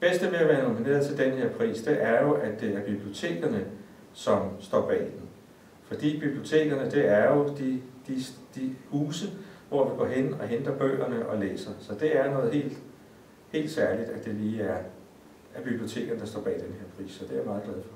bedste ved at være nomineret til den her pris, det er jo, at det er bibliotekerne, som står bag den. Fordi bibliotekerne, det er jo de, de, de huse, hvor vi går hen og henter bøgerne og læser. Så det er noget helt, helt særligt, at det lige er, er bibliotekerne, der står bag den her pris, så det er jeg meget glad for.